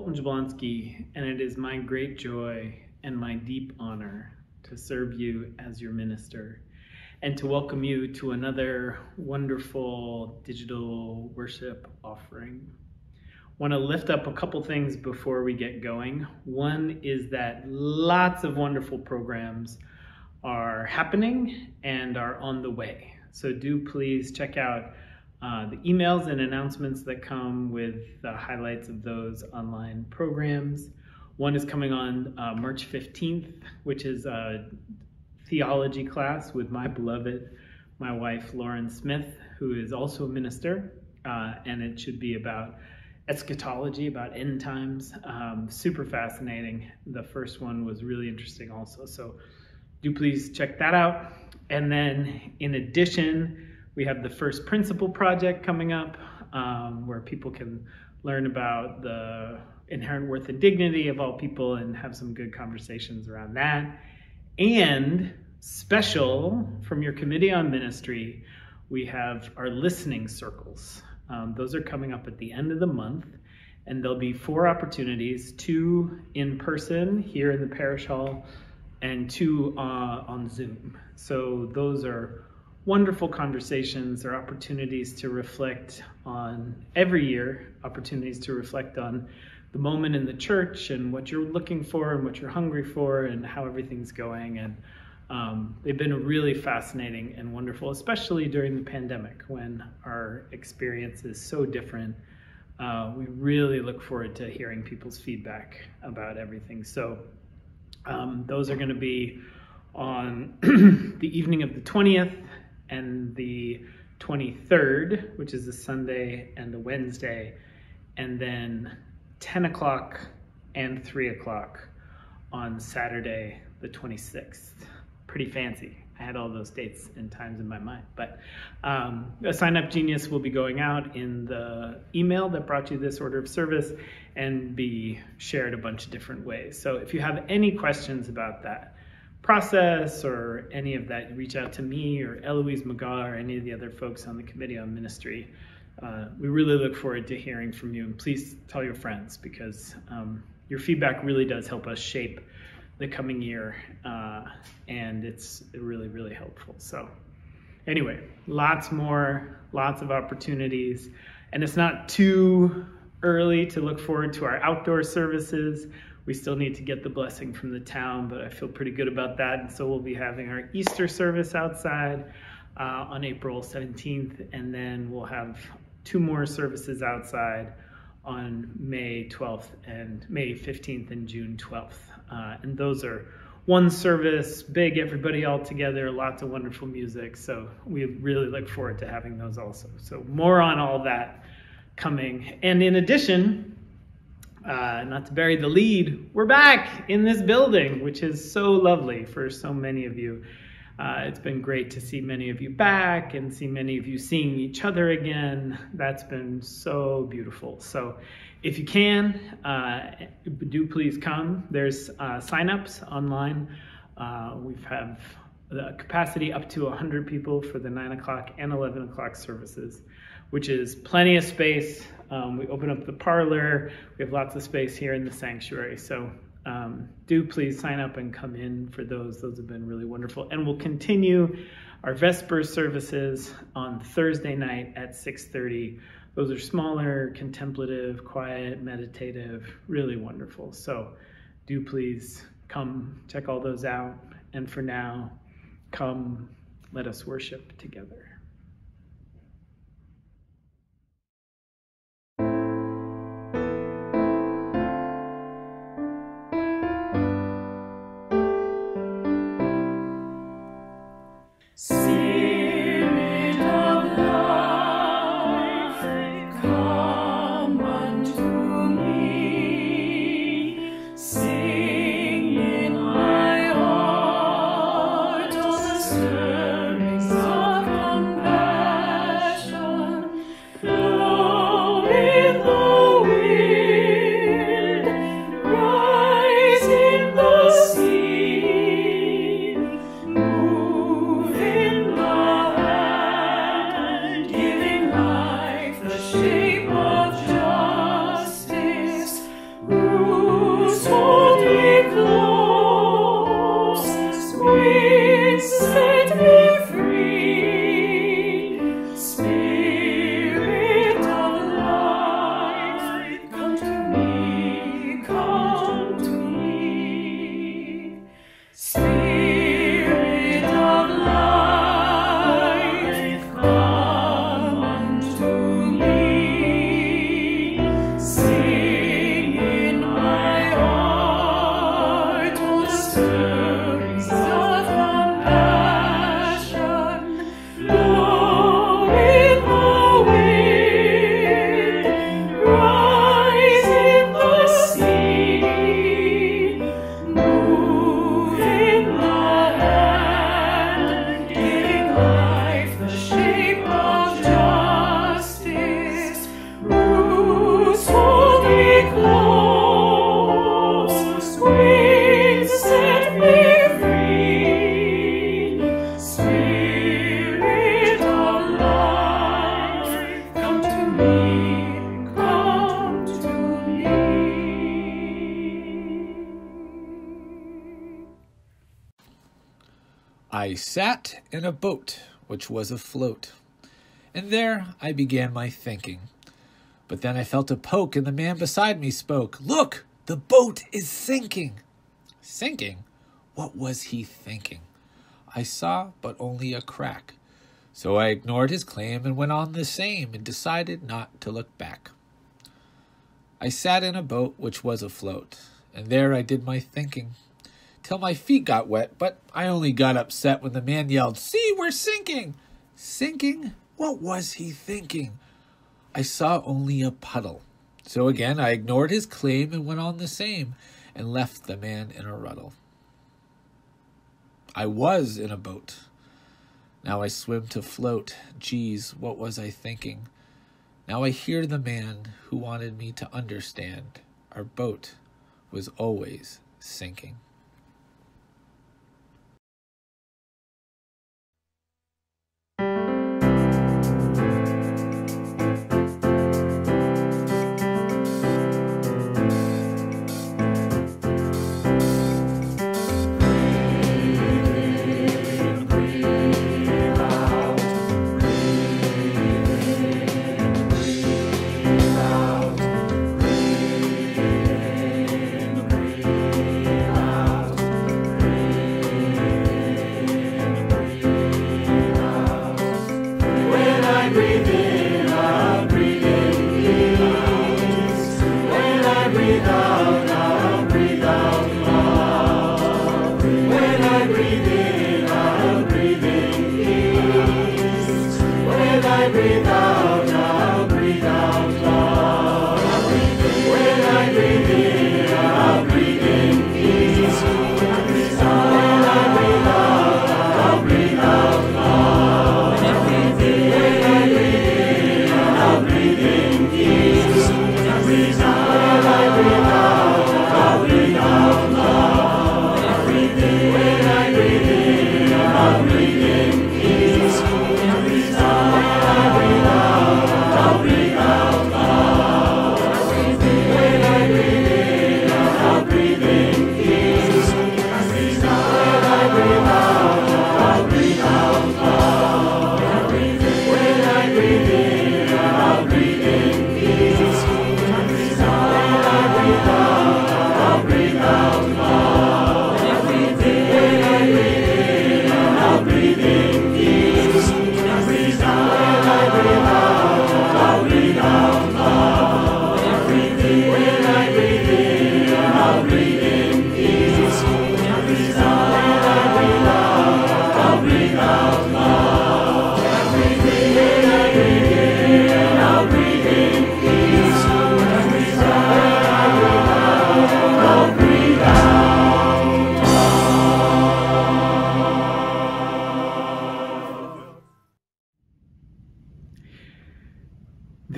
Holton Jablonski, and it is my great joy and my deep honor to serve you as your minister and to welcome you to another wonderful digital worship offering. Want to lift up a couple things before we get going. One is that lots of wonderful programs are happening and are on the way. So do please check out uh, the emails and announcements that come with the highlights of those online programs. One is coming on uh, March 15th, which is a theology class with my beloved, my wife, Lauren Smith, who is also a minister, uh, and it should be about eschatology, about end times. Um, super fascinating. The first one was really interesting also. So do please check that out. And then in addition, we have the first principle project coming up um, where people can learn about the inherent worth and dignity of all people and have some good conversations around that. And special from your committee on ministry, we have our listening circles. Um, those are coming up at the end of the month, and there'll be four opportunities two in person here in the parish hall, and two uh, on Zoom. So those are wonderful conversations or opportunities to reflect on every year, opportunities to reflect on the moment in the church and what you're looking for and what you're hungry for and how everything's going. And um, they've been really fascinating and wonderful, especially during the pandemic when our experience is so different. Uh, we really look forward to hearing people's feedback about everything. So, um, those are going to be on the evening of the 20th and the 23rd, which is the Sunday and the Wednesday, and then 10 o'clock and 3 o'clock on Saturday, the 26th. Pretty fancy. I had all those dates and times in my mind. But um, a sign up genius will be going out in the email that brought you this order of service and be shared a bunch of different ways. So if you have any questions about that, process or any of that, reach out to me or Eloise McGaw or any of the other folks on the Committee on Ministry. Uh, we really look forward to hearing from you. And please tell your friends because um, your feedback really does help us shape the coming year. Uh, and it's really, really helpful. So, anyway, lots more, lots of opportunities. And it's not too early to look forward to our outdoor services. We still need to get the blessing from the town, but I feel pretty good about that. And so we'll be having our Easter service outside uh, on April 17th, and then we'll have two more services outside on May 12th and May 15th and June 12th. Uh, and those are one service, big, everybody all together, lots of wonderful music. So we really look forward to having those also. So more on all that coming. And in addition, uh, not to bury the lead, we're back in this building, which is so lovely for so many of you. Uh, it's been great to see many of you back and see many of you seeing each other again. That's been so beautiful. So, if you can, uh, do please come. There's uh, signups online. Uh, we have the capacity up to 100 people for the 9 o'clock and 11 o'clock services which is plenty of space. Um, we open up the parlor. We have lots of space here in the sanctuary. So um, do please sign up and come in for those. Those have been really wonderful. And we'll continue our Vespers services on Thursday night at 6.30. Those are smaller, contemplative, quiet, meditative, really wonderful. So do please come check all those out. And for now, come let us worship together. In in a boat which was afloat, and there I began my thinking. But then I felt a poke, and the man beside me spoke. Look, the boat is sinking. Sinking? What was he thinking? I saw but only a crack. So I ignored his claim and went on the same and decided not to look back. I sat in a boat which was afloat, and there I did my thinking till my feet got wet, but I only got upset when the man yelled, See, we're sinking! Sinking? What was he thinking? I saw only a puddle. So again I ignored his claim and went on the same, and left the man in a ruddle. I was in a boat. Now I swim to float. Geez, what was I thinking? Now I hear the man who wanted me to understand. Our boat was always sinking.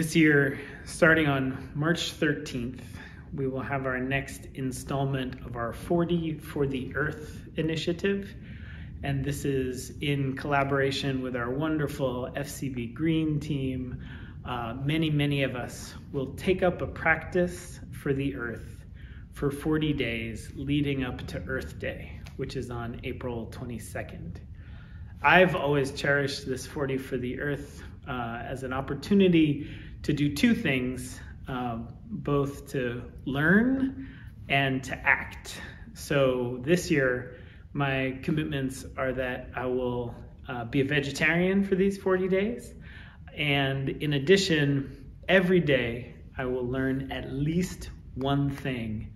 This year, starting on March 13th, we will have our next installment of our 40 for the Earth initiative. And this is in collaboration with our wonderful FCB Green team. Uh, many, many of us will take up a practice for the Earth for 40 days leading up to Earth Day, which is on April 22nd. I've always cherished this 40 for the Earth uh, as an opportunity to do two things, um, both to learn and to act. So this year, my commitments are that I will uh, be a vegetarian for these 40 days. And in addition, every day I will learn at least one thing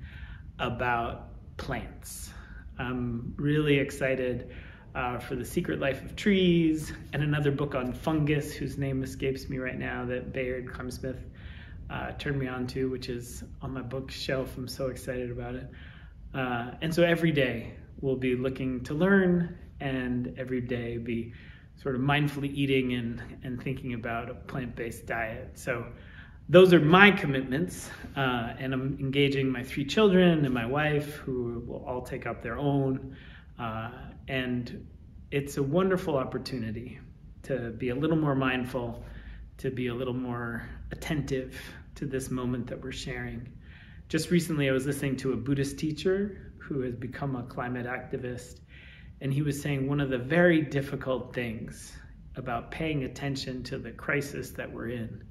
about plants. I'm really excited uh, for The Secret Life of Trees, and another book on fungus, whose name escapes me right now, that Bayard Clem-Smith uh, turned me on to, which is on my bookshelf. I'm so excited about it. Uh, and so every day we'll be looking to learn, and every day be sort of mindfully eating and, and thinking about a plant based diet. So those are my commitments, uh, and I'm engaging my three children and my wife, who will all take up their own. Uh, and it's a wonderful opportunity to be a little more mindful, to be a little more attentive to this moment that we're sharing. Just recently, I was listening to a Buddhist teacher who has become a climate activist, And he was saying one of the very difficult things about paying attention to the crisis that we're in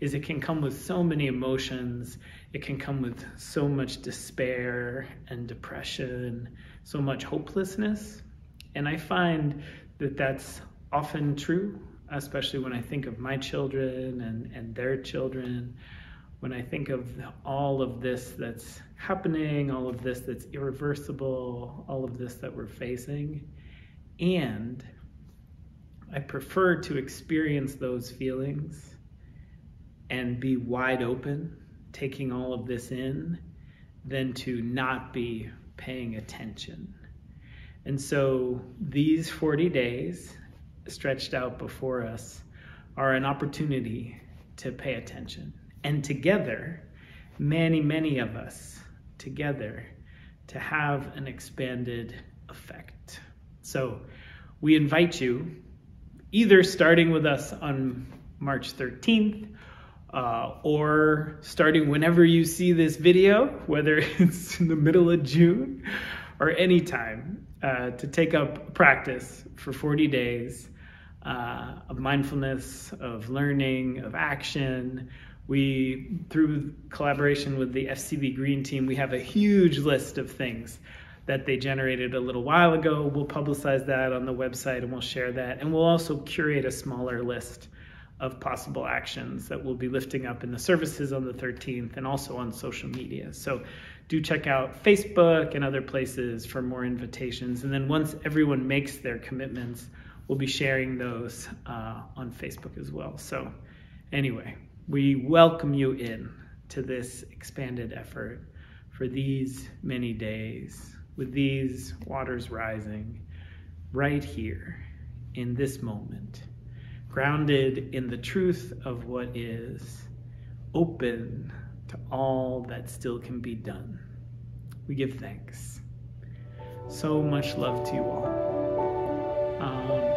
is it can come with so many emotions. It can come with so much despair and depression, so much hopelessness. And I find that that's often true, especially when I think of my children and, and their children. When I think of all of this that's happening, all of this that's irreversible, all of this that we're facing. And I prefer to experience those feelings and be wide open, taking all of this in, than to not be paying attention. And so these 40 days stretched out before us are an opportunity to pay attention. And together, many, many of us together to have an expanded effect. So we invite you, either starting with us on March 13th uh, or starting whenever you see this video, whether it's in the middle of June or anytime, uh, to take up practice for 40 days uh, of mindfulness, of learning, of action. We, through collaboration with the FCB Green Team, we have a huge list of things that they generated a little while ago. We'll publicize that on the website and we'll share that. And we'll also curate a smaller list of possible actions that we'll be lifting up in the services on the 13th and also on social media. So do check out Facebook and other places for more invitations. And then once everyone makes their commitments, we'll be sharing those uh, on Facebook as well. So anyway, we welcome you in to this expanded effort for these many days with these waters rising right here in this moment grounded in the truth of what is, open to all that still can be done. We give thanks. So much love to you all. Um,